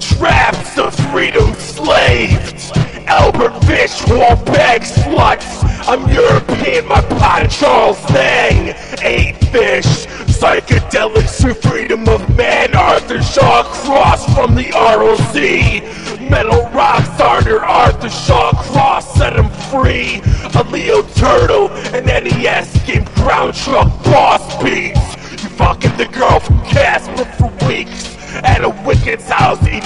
Traps of freedom slaves! Albert Fish beg sluts. I'm European, my pot Charles Thang. Eight fish, psychedelics to freedom of man. Arthur Shawcross from the ROC. Metal rocks under Arthur Shawcross set him free. A Leo Turtle, and NES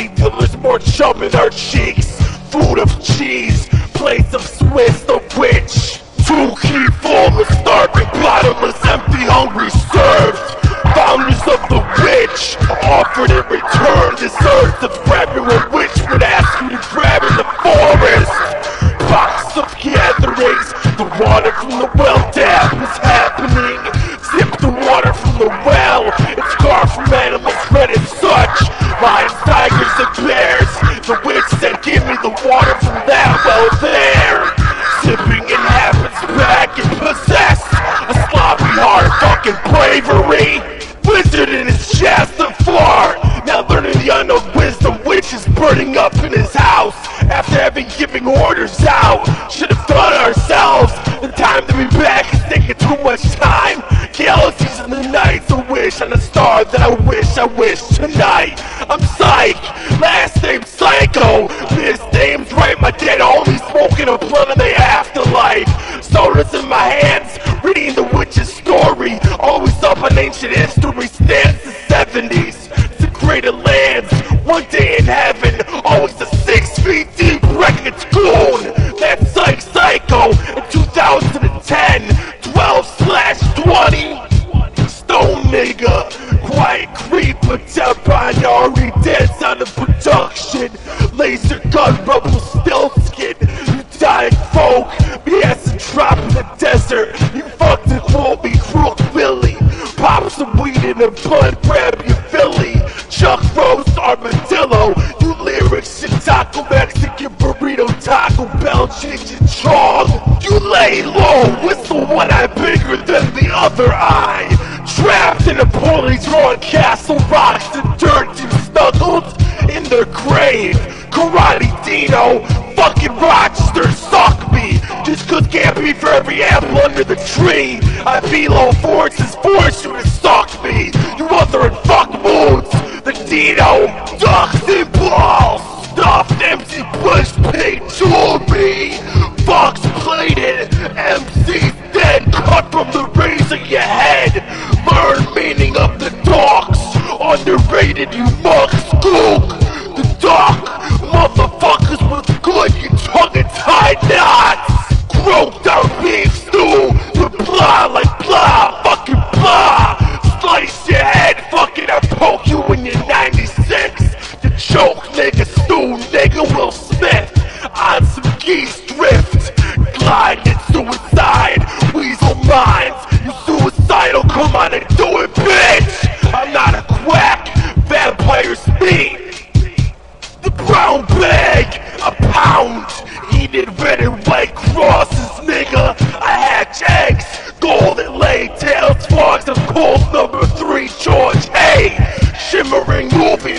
till there's more chum in her cheeks. Food of cheese, plates of Swiss, the witch. Two key formers, starving, bottomless, The witch said, Give me the water from that well there. Sipping it happens back and possess a sloppy heart, fucking bravery. Wizard in his chest of far. Now learning the unknown wisdom, which is burning up in his house. After having giving orders out, should have done ourselves. The time to be back is taking too much time. Wish on a star that I wish I wish tonight. I'm psych, last name Psycho. This name's right, my dead homie smoking a blunt in the afterlife. Sodas in my hands, reading the witch's story. Always up on ancient history, stands the 70s. Quiet creeper, tell binary dance out of production. Laser gun, rubble stealth skin, you dying folk. Me acid drop in the desert, you fucked it, won't be crook Billy. Pop some weed in a bud, grab your Philly. Chuck roast armadillo, you lyrics and taco Mexican burrito, Taco Bell, and Chong. You lay low, whistle one eye bigger than the other eye. Trapped in a poorly drawn castle, rocks and dirt, you snuggled in the grave. Karate Dino, fucking Rochester, suck me. Just cause can't be for every apple under the tree. I all forces force you to suck me. You other and fuck moods. The Dino, ducks and balls. Stuffed empty push pig to me. Fox plated, MC dead, cut from You Roaring will be